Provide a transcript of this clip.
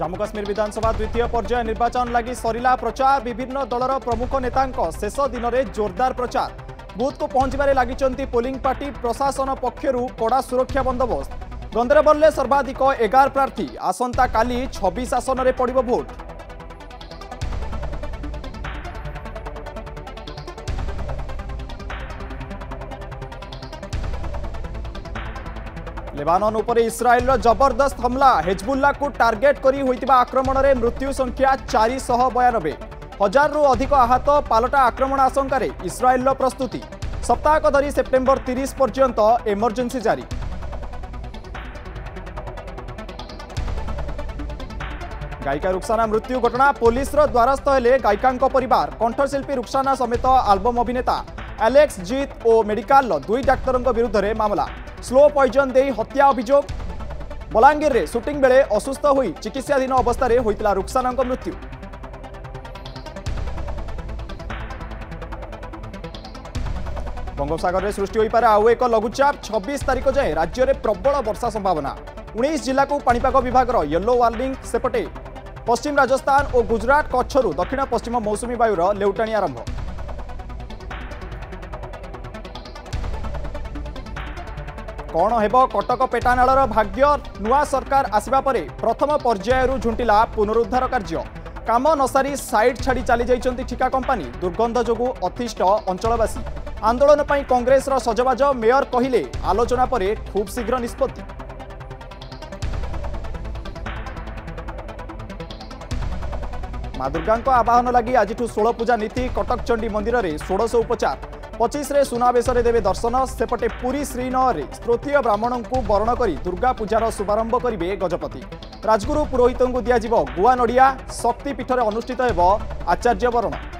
জম্মু কাশ্মীর বিধানসভা দ্বিতীয় পর্যায়ে নির্বাচন লাগি সরিলা প্রচার বিভিন্ন দলর প্রমুখ নেতাঙ্ক শেষ দিনরে জোরদার প্রচার বুথকু পৌঁছবার লাগিছেন পোলিং পার্টি প্রশাসন পক্ষর কড়া সুরক্ষা বন্দোবস্ত গন্দরবলে সর্বাধিক এগার প্রার্থী আসন্তা কালি ছবিশ আসনরে পড়ব ভোট লেবানন উপরে ইসরায়েলর জবরদস্ত হমলা হেজবুল্লাকু টার্গেট করে হয়েছে আক্রমণের মৃত্যু সংখ্যা চারিশ বয়ানবে হজারু অধিক আহত পালটা আক্রমণ আশঙ্কায় ইসরায়েলর প্রস্তুতি সপ্তাহক ধরি সেপ্টেম্বর তিরিশ পর্যন্ত এমর্জেন্সি জারি গায়িকা রুকসানা মৃত্যু ঘটনা পুলিশর দ্বারস্থ হলে গায়িকাঙ্ পরিবার কণ্ঠশিল্পী রুকসানা সমেত আলবম অভিনেতা আলেক্স জিত ও মেডিকাল দুই ডাক্তর বিরুদ্ধে মামলা স্লো পয়জন দিয়ে হত্যা অভিযোগ বলাঙ্গীরে সুটিং বেড়ে অসুস্থ হয়ে চিকিৎসাধীন অবস্থায় হয়েছিল রুকসানা মৃত্যু বঙ্গোপসাগরের সৃষ্টি হয়ে পড়ে আউ এক লঘুচাপ ছবিশ তারিখ যায় রাজ্যের প্রবল বর্ষা সম্ভাবনা উনিশ জেলা পাপাগ বিভাগের ইয়েলো ওয়ার্নিং সেপটে পশ্চিম রাজস্থান ও গুজরাট কচ্ছর দক্ষিণ পশ্চিম মৌসুমী বায়ুর লেউটাণী আরম্ভ କ'ଣ ହେବ କଟକ ପେଟାନାଳର ଭାଗ୍ୟ ନୂଆ ସରକାର ଆସିବା ପରେ ପ୍ରଥମ ପର୍ଯ୍ୟାୟରୁ ଝୁଣ୍ଟିଲା ପୁନରୁଦ୍ଧାର କାର୍ଯ୍ୟ କାମ ନସାରି ସାଇଟ୍ ଛାଡ଼ି ଚାଲିଯାଇଛନ୍ତି ଠିକା କମ୍ପାନୀ ଦୁର୍ଗନ୍ଧ ଯୋଗୁଁ ଅତିଷ୍ଠ ଅଞ୍ଚଳବାସୀ ଆନ୍ଦୋଳନ ପାଇଁ କଂଗ୍ରେସର ସଜବାଜ ମେୟର କହିଲେ ଆଲୋଚନା ପରେ ଖୁବ୍ ଶୀଘ୍ର ନିଷ୍ପତ୍ତି ମା ଦୁର୍ଗାଙ୍କ ଆବାହନ ଲାଗି ଆଜିଠୁ ଷୋଳ ପୂଜା ନୀତି କଟକ ଚଣ୍ଡୀ ମନ୍ଦିରରେ ଷୋଡ଼ଶ ଉପଚାର ପଚିଶରେ ସୁନାବେଶରେ ଦେବେ ଦର୍ଶନ ସେପଟେ ପୁରୀ ଶ୍ରୀନଗରରେ ତୃତୀୟ ବ୍ରାହ୍ମଣଙ୍କୁ ବରଣ କରି ଦୁର୍ଗାପୂଜାର ଶୁଭାରମ୍ଭ କରିବେ ଗଜପତି ରାଜଗୁରୁ ପୁରୋହିତଙ୍କୁ ଦିଆଯିବ ଗୁଆ ନଡ଼ିଆ ଶକ୍ତିପୀଠରେ ଅନୁଷ୍ଠିତ ହେବ ଆଚାର୍ଯ୍ୟ ବରଣ